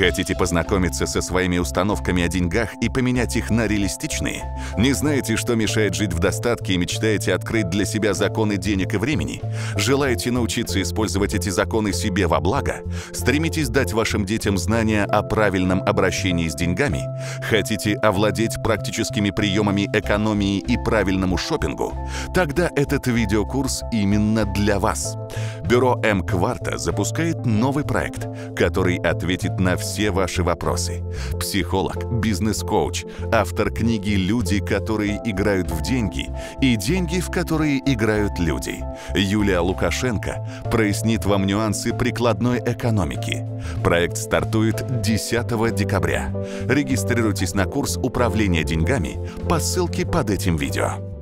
Хотите познакомиться со своими установками о деньгах и поменять их на реалистичные? Не знаете, что мешает жить в достатке и мечтаете открыть для себя законы денег и времени? Желаете научиться использовать эти законы себе во благо? Стремитесь дать вашим детям знания о правильном обращении с деньгами? Хотите овладеть практическими приемами экономии и правильному шопингу? Тогда этот видеокурс именно для вас. Бюро М-Кварта запускает новый проект, который ответит на все ваши вопросы. Психолог, бизнес-коуч, автор книги «Люди, которые играют в деньги» и «Деньги, в которые играют люди». Юлия Лукашенко прояснит вам нюансы прикладной экономики. Проект стартует 10 декабря. Регистрируйтесь на курс управления деньгами по ссылке под этим видео.